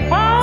Oh.